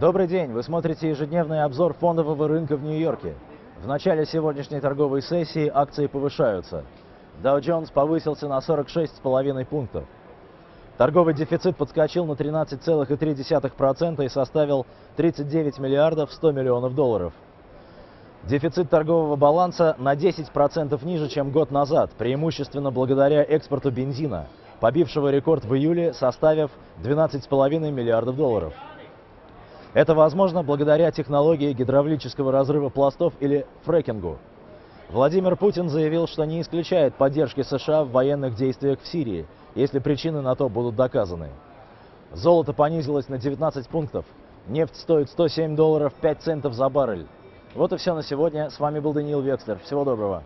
Добрый день! Вы смотрите ежедневный обзор фондового рынка в Нью-Йорке. В начале сегодняшней торговой сессии акции повышаются. Dow Jones повысился на 46,5 пунктов. Торговый дефицит подскочил на 13,3% и составил 39 миллиардов 100 миллионов долларов. Дефицит торгового баланса на 10% ниже, чем год назад, преимущественно благодаря экспорту бензина, побившего рекорд в июле, составив 12,5 миллиардов долларов. Это возможно благодаря технологии гидравлического разрыва пластов или фрекингу. Владимир Путин заявил, что не исключает поддержки США в военных действиях в Сирии, если причины на то будут доказаны. Золото понизилось на 19 пунктов. Нефть стоит 107 долларов 5 центов за баррель. Вот и все на сегодня. С вами был Даниил Векслер. Всего доброго.